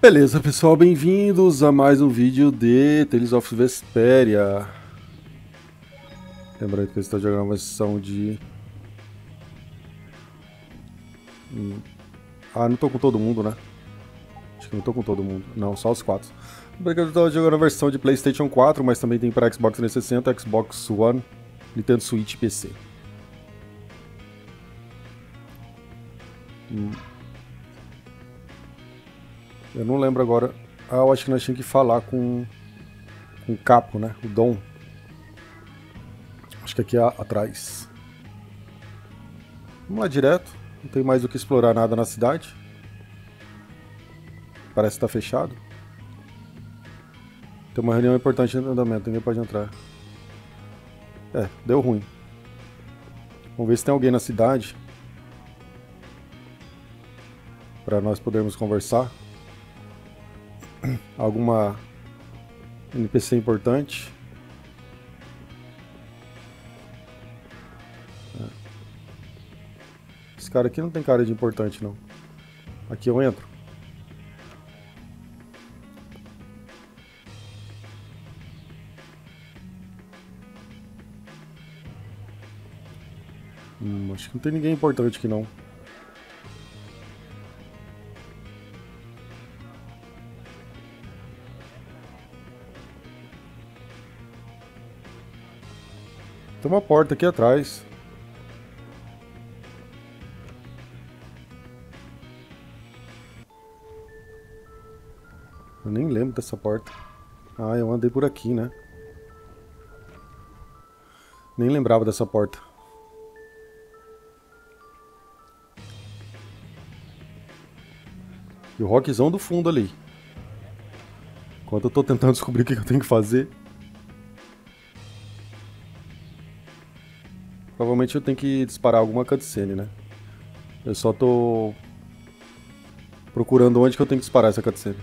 Beleza, pessoal, bem-vindos a mais um vídeo de Tales of Vesperia. Lembrando que eu estou jogando uma versão de... Hum. Ah, não tô com todo mundo, né? Acho que não tô com todo mundo. Não, só os quatro. Lembrando que eu estou jogando a versão de Playstation 4, mas também tem para Xbox 360, Xbox One, Nintendo Switch e PC. Hum. Eu não lembro agora. Ah, eu acho que nós tínhamos que falar com, com o Capo, né? O Dom. Acho que aqui é atrás. Vamos lá direto. Não tem mais o que explorar nada na cidade. Parece que tá fechado. Tem uma reunião importante no andamento, ninguém pode entrar. É, deu ruim. Vamos ver se tem alguém na cidade. Para nós podermos conversar alguma NPC importante. É. Esse cara aqui não tem cara de importante não. Aqui eu entro. Hum, acho que não tem ninguém importante aqui não. Tem uma porta aqui atrás. Eu nem lembro dessa porta. Ah, eu andei por aqui, né? Nem lembrava dessa porta. E o rockzão do fundo ali. Enquanto eu tô tentando descobrir o que eu tenho que fazer. Provavelmente eu tenho que disparar alguma cutscene, né? Eu só tô procurando onde que eu tenho que disparar essa cutscene.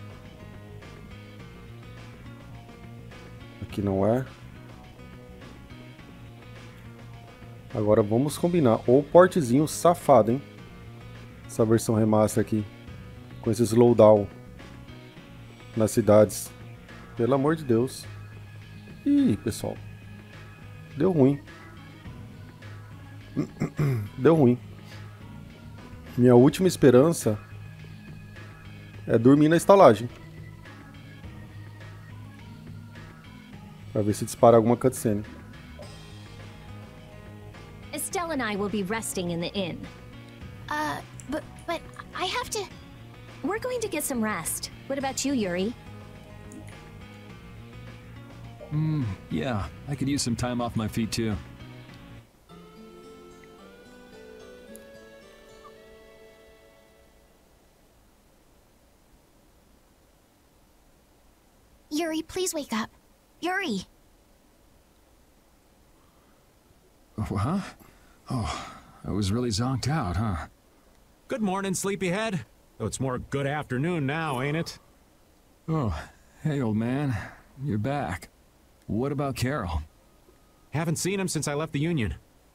Aqui não é. Agora vamos combinar. O portezinho safado, hein? Essa versão remaster aqui. Com esse slowdown nas cidades. Pelo amor de Deus. Ih, pessoal. Deu ruim. Deu ruim. Minha última esperança é dormir na estalagem. Pra ver se dispara alguma cutscene. Estelle and I will be resting in the inn. Uh, but but I have to. We're going to get some rest. What about you, Yuri? Hmm, yeah, I could use some time off my feet too. Please wake up. Yuri! Oh, huh? Oh, I was really zonked out, huh? Good morning, sleepyhead. Though it's more good afternoon now, ain't it? Oh, hey, old man. You're back. What about Carol? Haven't seen him since I left the Union.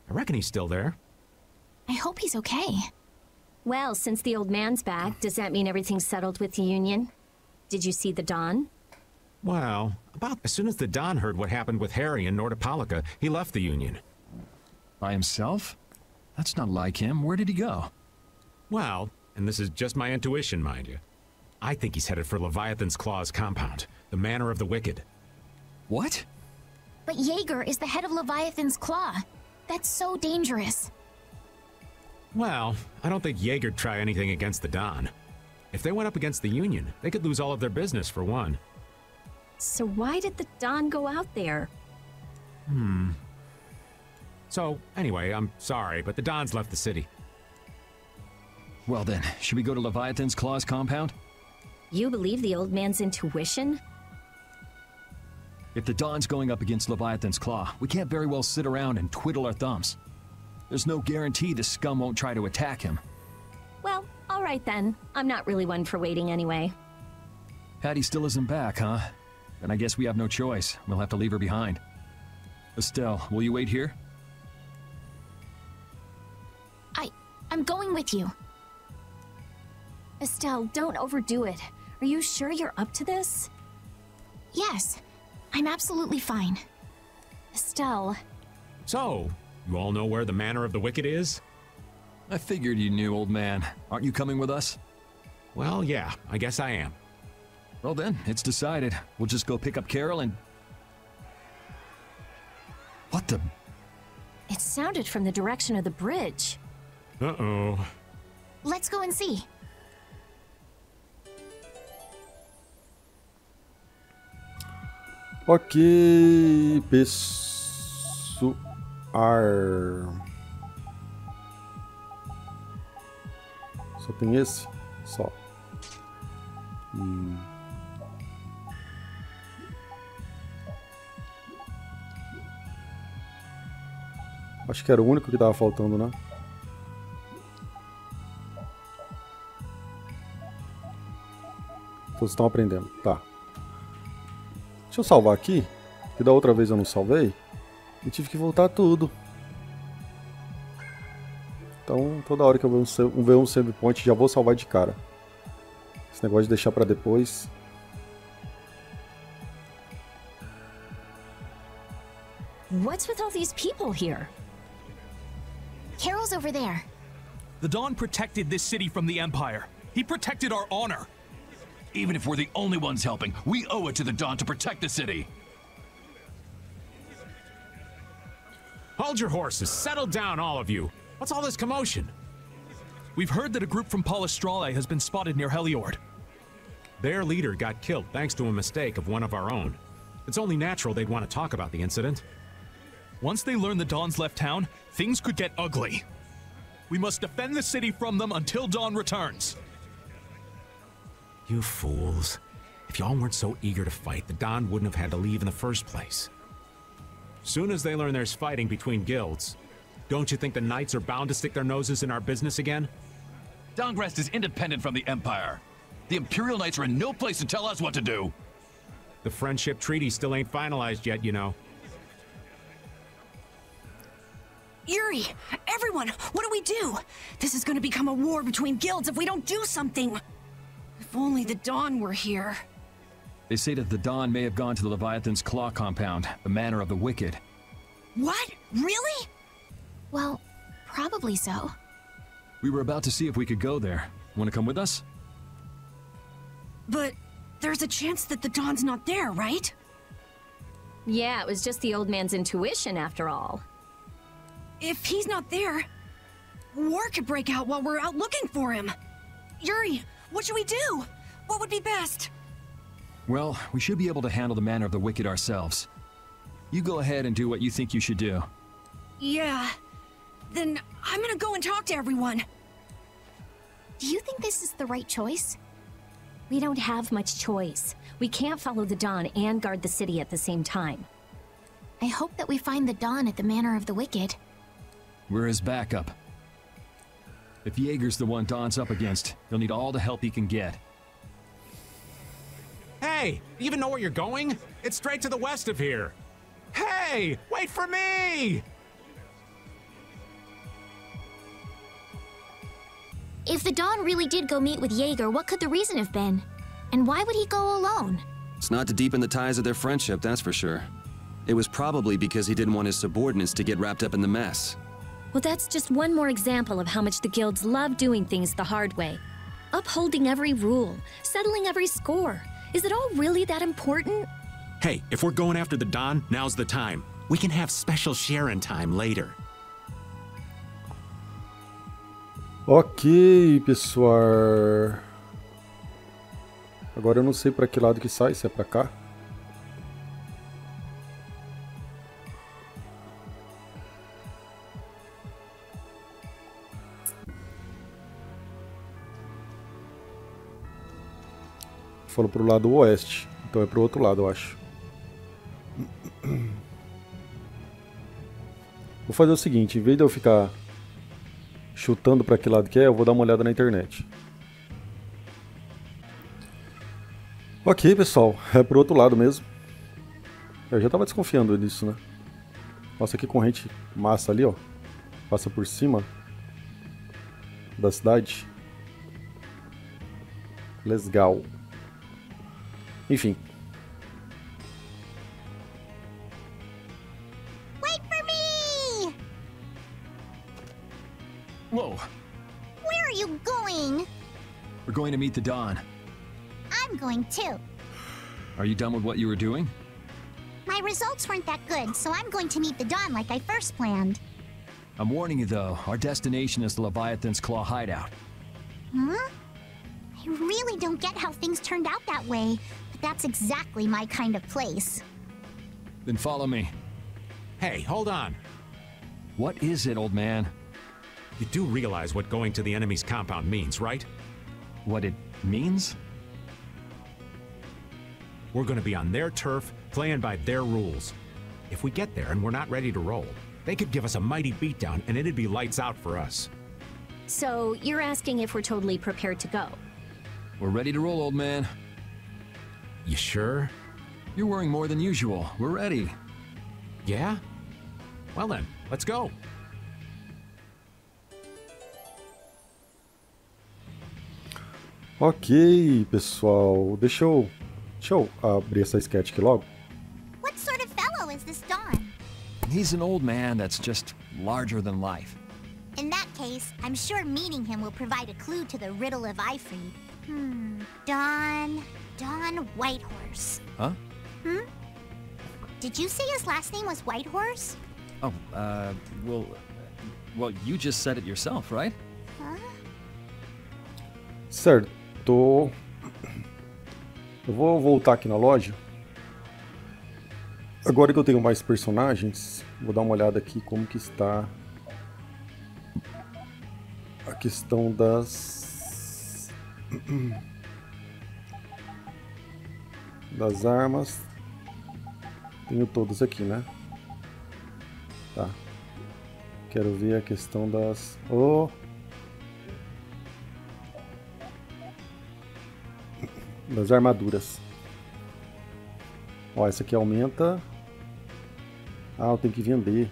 I reckon he's still there. I hope he's okay. Well, since the old man's back, does that mean everything's settled with the Union? Did you see the Don? Well, about as soon as the Don heard what happened with Harry and Nordopolica, he left the Union. By himself? That's not like him. Where did he go? Well, and this is just my intuition, mind you. I think he's headed for Leviathan's Claw's compound, the Manor of the Wicked. What? But Jaeger is the head of Leviathan's Claw. That's so dangerous. Well, I don't think Jaeger'd try anything against the Don. If they went up against the Union, they could lose all of their business for one. So why did the Don go out there? Hmm. So, anyway, I'm sorry, but the Don's left the city. Well then, should we go to Leviathan's Claw's compound? You believe the old man's intuition? If the Don's going up against Leviathan's Claw, we can't very well sit around and twiddle our thumbs. There's no guarantee the scum won't try to attack him. Well, alright then. I'm not really one for waiting anyway. Hattie still isn't back, huh? Then I guess we have no choice. We'll have to leave her behind. Estelle, will you wait here? I... I'm going with you. Estelle, don't overdo it. Are you sure you're up to this? Yes, I'm absolutely fine. Estelle. So, you all know where the Manor of the Wicked is? I figured you knew, old man. Aren't you coming with us? Well, yeah, I guess I am. Well then, it's decided. We'll just go pick up Carol and... What the... It sounded from the direction of the bridge. Uh-oh. Let's go and see. Ok, pessoal. Só tem esse? Só. Hum. Acho que era o único que tava faltando, né? Todos estão aprendendo. Tá. Deixa eu salvar aqui. Que da outra vez eu não salvei. E tive que voltar tudo. Então, toda hora que eu ver um, ver um save point, já vou salvar de cara. Esse negócio de deixar pra depois. What's with all these people here? Over there. The Dawn protected this city from the Empire. He protected our honor. Even if we're the only ones helping, we owe it to the Dawn to protect the city. Hold your horses. Settle down, all of you. What's all this commotion? We've heard that a group from Palestrale has been spotted near Heliord. Their leader got killed thanks to a mistake of one of our own. It's only natural they'd want to talk about the incident. Once they learn the Dawn's left town, things could get ugly. We must defend the city from them until Dawn returns. You fools. If y'all weren't so eager to fight, the Don wouldn't have had to leave in the first place. Soon as they learn there's fighting between guilds, don't you think the Knights are bound to stick their noses in our business again? Dongrest is independent from the Empire. The Imperial Knights are in no place to tell us what to do. The Friendship Treaty still ain't finalized yet, you know. Yuri! Everyone! What do we do? This is gonna become a war between guilds if we don't do something! If only the Dawn were here. They say that the Dawn may have gone to the Leviathan's Claw compound, the Manor of the Wicked. What? Really? Well, probably so. We were about to see if we could go there. Want to come with us? But there's a chance that the Dawn's not there, right? Yeah, it was just the old man's intuition after all. If he's not there, war could break out while we're out looking for him. Yuri, what should we do? What would be best? Well, we should be able to handle the Manor of the Wicked ourselves. You go ahead and do what you think you should do. Yeah. Then I'm gonna go and talk to everyone. Do you think this is the right choice? We don't have much choice. We can't follow the Dawn and guard the city at the same time. I hope that we find the Dawn at the Manor of the Wicked. We're his backup. If Jaeger's the one Dawn's up against, he'll need all the help he can get. Hey, you even know where you're going? It's straight to the west of here. Hey, wait for me! If the Dawn really did go meet with Jaeger, what could the reason have been? And why would he go alone? It's not to deepen the ties of their friendship, that's for sure. It was probably because he didn't want his subordinates to get wrapped up in the mess. Well, that's just one more example of how much the guilds love doing things the hard way. Upholding every rule, settling every score. Is it all really that important? Hey, if we're going after the Don, now's the time. We can have special Sharon time later. Ok, pessoal. Agora eu não sei para que lado que sai, se é para cá. Falou pro lado oeste, então é pro outro lado, eu acho. Vou fazer o seguinte, em vez de eu ficar chutando para que lado que é, eu vou dar uma olhada na internet. Ok, pessoal, é pro outro lado mesmo. Eu já tava desconfiando disso, né? Nossa, que corrente massa ali, ó. Passa por cima da cidade. Legal. Enfim. Wait for me! Whoa! Where are you going? We're going to meet the Dawn. I'm going too. Are you done with what you were doing? My results weren't that good, so I'm going to meet the Dawn like I first planned. I'm warning you though, our destination is the Leviathan's Claw hideout. Huh? I really don't get how things turned out that way, but that's exactly my kind of place. Then follow me. Hey, hold on. What is it, old man? You do realize what going to the enemy's compound means, right? What it means? We're gonna be on their turf, playing by their rules. If we get there and we're not ready to roll, they could give us a mighty beatdown and it'd be lights out for us. So, you're asking if we're totally prepared to go? We're ready to roll, old man. You sure? You're wearing more than usual. We're ready. Yeah? Well then, let's go. Ok, pessoal. Deixa eu, deixa eu abrir essa sketch aqui logo. What sort of fellow is this Dawn? He's an old man that's just larger than life. In that case, I'm sure meeting him will provide a clue to the riddle of Ifrey. Hmm, Don... Don Whitehorse. Huh? Hmm? Did you say his last name was Whitehorse? Oh, uh, well, well, you just said it yourself, right? Huh? Certo. Eu vou voltar aqui na loja. Agora que eu tenho mais personagens, vou dar uma olhada aqui como que está a questão das das armas. Tenho todas aqui, né? Tá. Quero ver a questão das. Oh! Das armaduras. Ó, essa aqui aumenta. Ah, eu tenho que vender.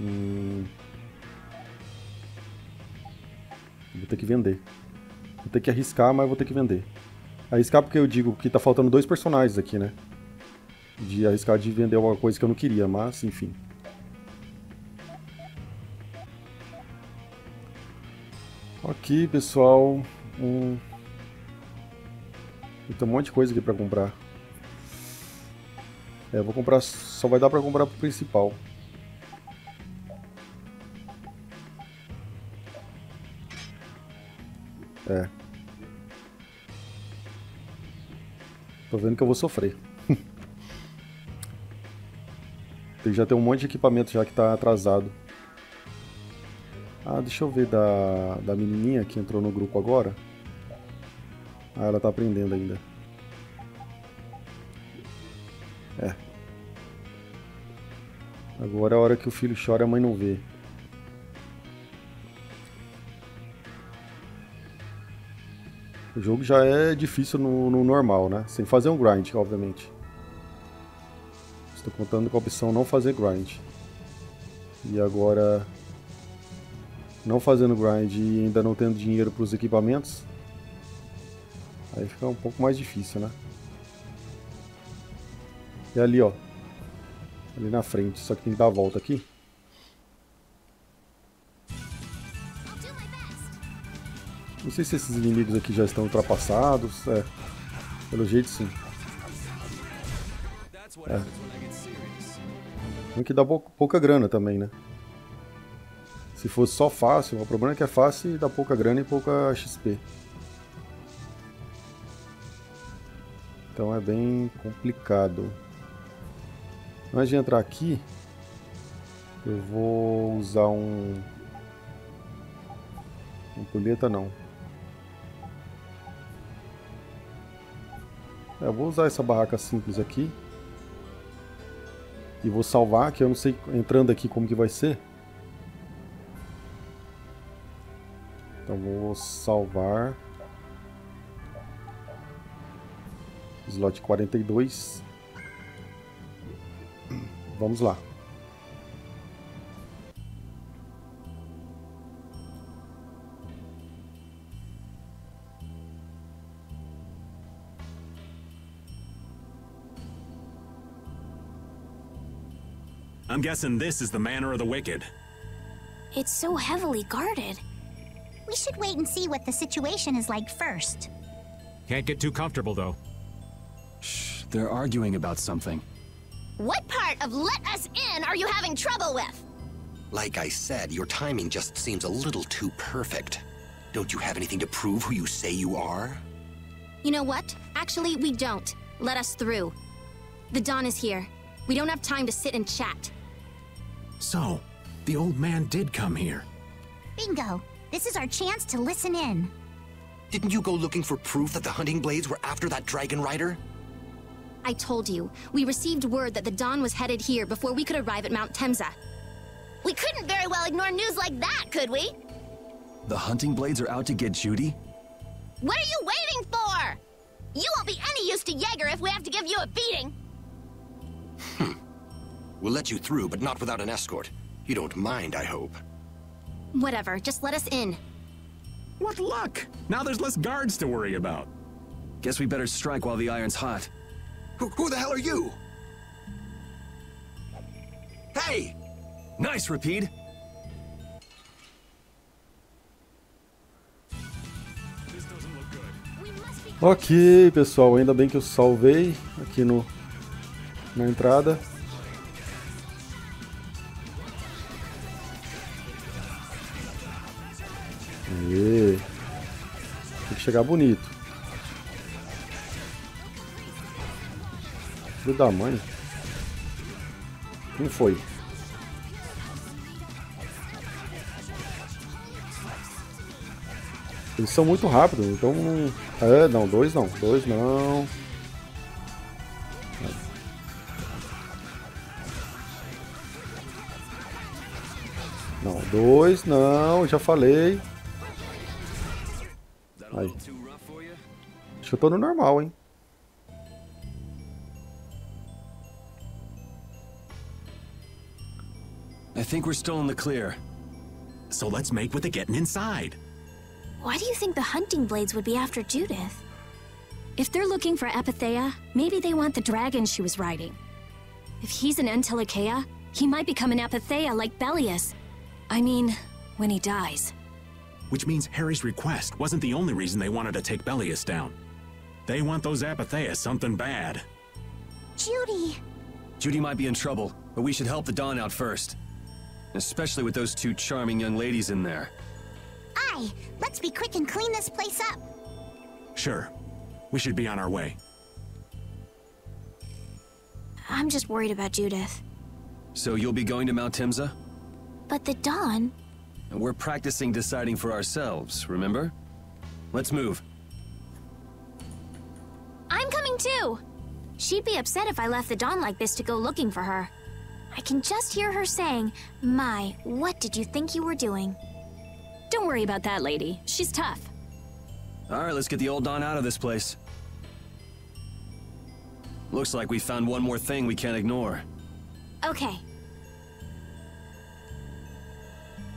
Hum... Vou ter que vender. Vou ter que arriscar, mas vou ter que vender. Arriscar porque eu digo que tá faltando dois personagens aqui, né? De arriscar de vender alguma coisa que eu não queria, mas enfim. Ok, pessoal. Hum... Tem um monte de coisa aqui pra comprar. É, vou comprar. Só vai dar pra comprar pro principal. Tô vendo que eu vou sofrer. já tem um monte de equipamento já que tá atrasado. Ah, deixa eu ver da, da menininha que entrou no grupo agora. Ah, ela tá aprendendo ainda. É. Agora é a hora que o filho chora e a mãe não vê. O jogo já é difícil no, no normal, né? Sem fazer um grind, obviamente. Estou contando com a opção não fazer grind. E agora, não fazendo grind e ainda não tendo dinheiro para os equipamentos, aí fica um pouco mais difícil, né? E ali, ó. Ali na frente, só que tem que dar a volta aqui. Não sei se esses inimigos aqui já estão ultrapassados. É. Pelo jeito sim. É. Tem que dar pouca grana também, né? Se fosse só fácil, o problema é que é fácil e dá pouca grana e pouca XP. Então é bem complicado. Antes de entrar aqui, eu vou usar um... Ampulheta não. Eu vou usar essa barraca simples aqui. E vou salvar, que eu não sei entrando aqui como que vai ser. Então vou salvar. Slot 42. Vamos lá. I'm guessing this is the manor of the wicked. It's so heavily guarded. We should wait and see what the situation is like first. Can't get too comfortable, though. Shh, they're arguing about something. What part of let us in are you having trouble with? Like I said, your timing just seems a little too perfect. Don't you have anything to prove who you say you are? You know what? Actually, we don't. Let us through. The Dawn is here. We don't have time to sit and chat. So, the old man did come here. Bingo. This is our chance to listen in. Didn't you go looking for proof that the Hunting Blades were after that Dragon Rider? I told you, we received word that the Dawn was headed here before we could arrive at Mount Temza. We couldn't very well ignore news like that, could we? The Hunting Blades are out to get Judy? What are you waiting for? You won't be any use to Jaeger if we have to give you a beating. We'll let you through, but not without an escort. You don't mind, I hope. Whatever, just let us in. What luck! Now there's less guards to worry about. Guess we better strike while the iron's hot. Who, who the hell are you? Hey! Nice, Rapide! Ok, pessoal, ainda bem que eu salvei aqui no na entrada. Chegar bonito. Filho da mãe. Quem foi? Eles são muito rápidos, então. É, não, dois não. Dois não. Não, dois não, já falei. Aí. Acho que eu tô no normal, hein? I think we're still in the clear. So let's make with the getting inside. Why do you think the hunting blades would be after Judith? If they're looking for Epithea, maybe they want the dragon she was riding. If he's an Entelekea, he might become an Epithea like Belius. I mean, when he dies. Which means Harry's request wasn't the only reason they wanted to take Belius down. They want those Apatheas something bad. Judy! Judy might be in trouble, but we should help the Dawn out first. Especially with those two charming young ladies in there. Aye, let's be quick and clean this place up. Sure. We should be on our way. I'm just worried about Judith. So you'll be going to Mount Timza? But the Dawn... We're practicing deciding for ourselves, remember? Let's move. I'm coming too! She'd be upset if I left the Dawn like this to go looking for her. I can just hear her saying, My, what did you think you were doing? Don't worry about that lady. She's tough. Alright, let's get the old Dawn out of this place. Looks like we found one more thing we can't ignore. Okay.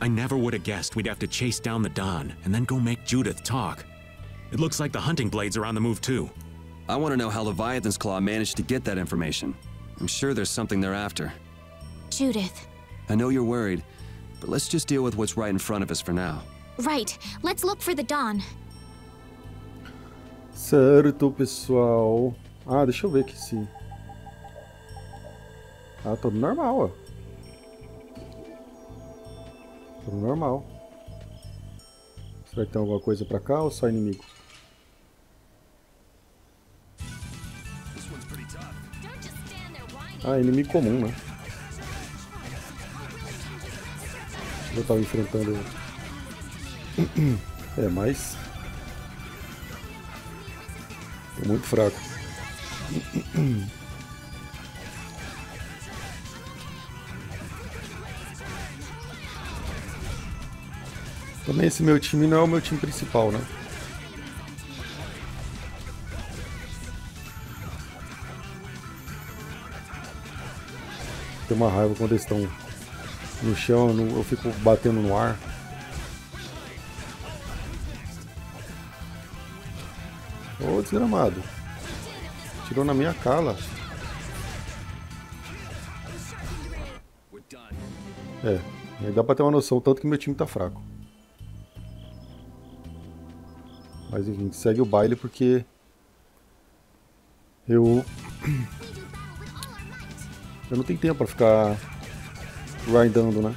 I never would have guessed we'd have to chase down the Don and then go make Judith talk. It looks like the hunting blades are on the move too. I want to know how Leviathan's Claw managed to get that information. I'm sure there's something they're after. Judith. I know you're worried, but let's just deal with what's right in front of us for now. Right. Let's look for the Don. Certo, pessoal. Ah, deixa eu ver aqui se... Ah, tudo normal, ó. Tudo normal. Será que tem alguma coisa pra cá ou só inimigo? Ah, inimigo comum, né? Eu tava enfrentando... É, mas... Tô muito fraco. Também esse meu time não é o meu time principal, né? Tem uma raiva quando eles estão no chão, eu fico batendo no ar. Ô oh, desgramado. Tirou na minha cala. É, dá pra ter uma noção tanto que meu time tá fraco. Mas enfim, segue o baile porque eu eu não tenho tempo pra ficar grindando, né?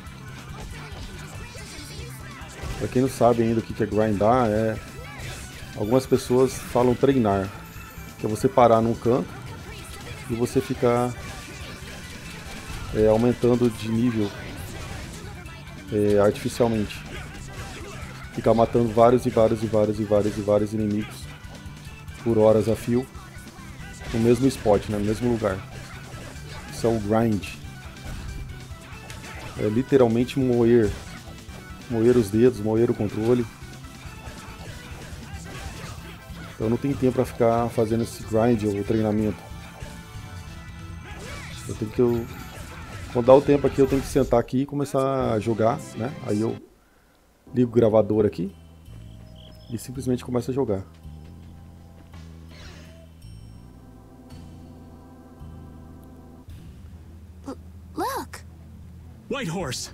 Pra quem não sabe ainda o que é grindar, é algumas pessoas falam treinar, que é você parar num canto e você ficar é, aumentando de nível é, artificialmente. Ficar matando vários e vários e vários e vários e vários inimigos por horas a fio no mesmo spot, né, no mesmo lugar. Isso é o grind. É literalmente moer. Moer os dedos, moer o controle. Então não tem tempo para ficar fazendo esse grind ou treinamento. Eu tenho que eu quando dá o tempo aqui, eu tenho que sentar aqui e começar a jogar, né? Aí eu ligo o gravador aqui e simplesmente começo a jogar. Look! White Horse!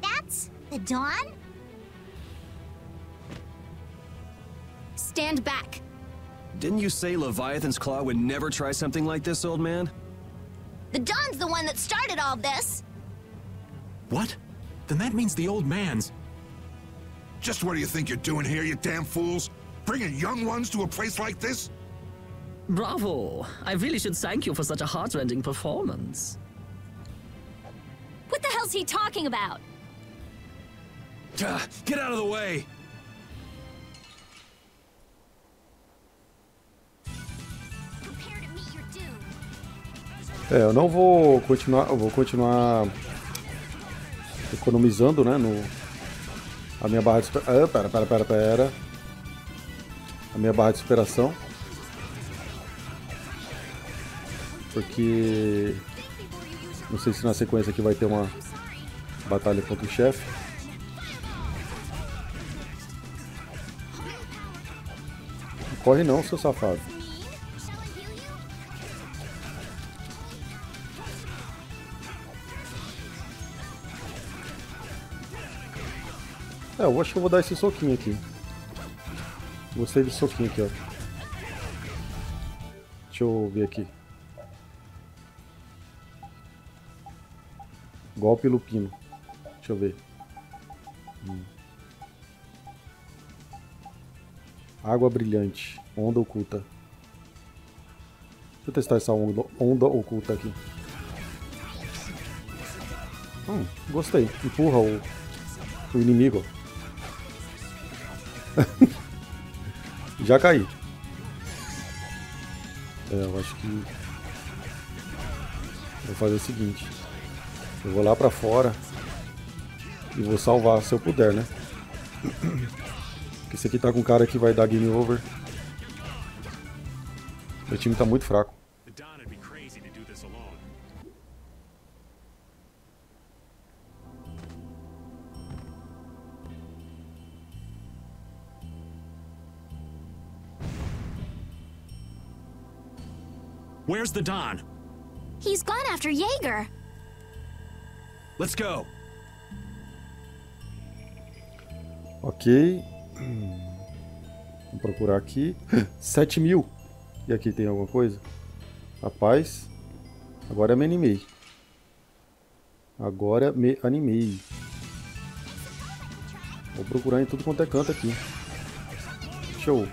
That's the Dawn? Stand back. Didn't you say Leviathan's Claw would never try something like this, old man? The Dawn's the one that started all this. What? Then that means the old man's... Just what do you think you're doing here, you damn fools? Bringing young ones to a place like this? Bravo! I really should thank you for such a heartrending performance. What the hell's he talking about? Uh, get out of the way! É, eu não vou continuar, eu vou continuar economizando, né, no a minha barra de superação. Ah, pera, pera, pera, pera. A minha barra de superação. Porque não sei se na sequência aqui vai ter uma batalha contra o chefe. Corre não, seu safado. Eu acho que eu vou dar esse soquinho aqui. Gostei desse soquinho aqui, ó. Deixa eu ver aqui. Golpe lupino. Deixa eu ver. Hum. Água brilhante. Onda oculta. Deixa eu testar essa onda, onda oculta aqui. Hum, gostei. Empurra o, o inimigo. Já caí. É, eu acho que vou fazer o seguinte. Eu vou lá pra fora e vou salvar se eu puder, né? Porque esse aqui tá com cara que vai dar game over. Meu time tá muito fraco. Where's the Don? He's gone after Jaeger. Let's go. Ok. Vamos procurar aqui. 7 mil. E aqui tem alguma coisa? Rapaz. Agora me animei. Agora me animei. Vou procurar em tudo quanto é canto aqui. Show.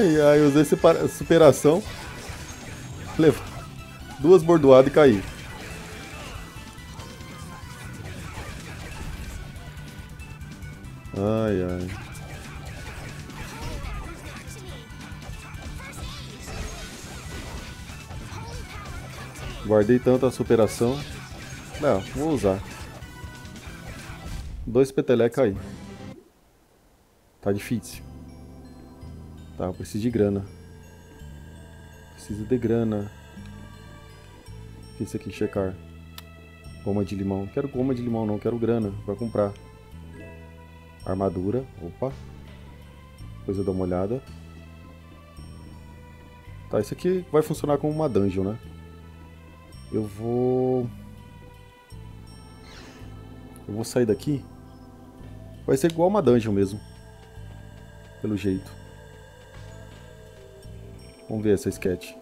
Ai, ai, usei superação. Levou duas bordoadas e caí. Ai, ai. Guardei tanto a superação. Não, vou usar. Dois peteleca aí. Tá difícil. Tá, preciso de grana. Preciso de grana. O que é isso aqui? Checar. Goma de limão. Quero goma de limão não, quero grana pra comprar. Armadura. Opa. Depois eu dou uma olhada. Tá, isso aqui vai funcionar como uma dungeon, né? Eu vou... Eu vou sair daqui. Vai ser igual uma dungeon mesmo. Pelo jeito. Vamos ver essa sketch.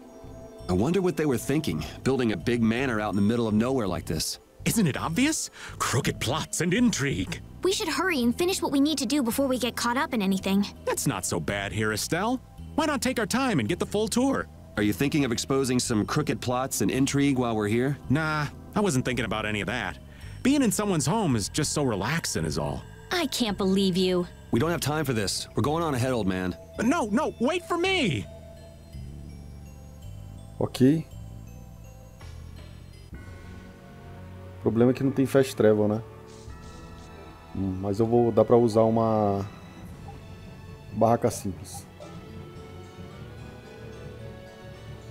I wonder what they were thinking, building a big manor out in the middle of nowhere like this. Isn't it obvious? Crooked plots and intrigue. We should hurry and finish what we need to do before we get caught up in anything. That's not so bad here, Estelle. Why not take our time and get the full tour? Are you thinking of exposing some crooked plots and intrigue while we're here? Nah, I wasn't thinking about any of that. Being in someone's home is just so relaxing is all. I can't believe you. We don't have time for this. We're going on ahead, old man. No, no, wait for me! Ok. O problema é que não tem fast travel, né? Hum, mas eu vou dar pra usar uma barraca simples.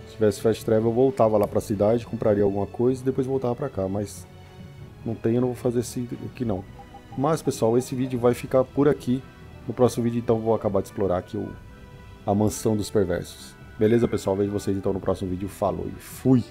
Se tivesse fast travel, eu voltava lá pra cidade, compraria alguma coisa e depois voltava pra cá. Mas não tem, eu não vou fazer esse aqui não. Mas, pessoal, esse vídeo vai ficar por aqui. No próximo vídeo, então, vou acabar de explorar aqui o... a mansão dos perversos. Beleza, pessoal? Vejo vocês então no próximo vídeo. Falou e fui!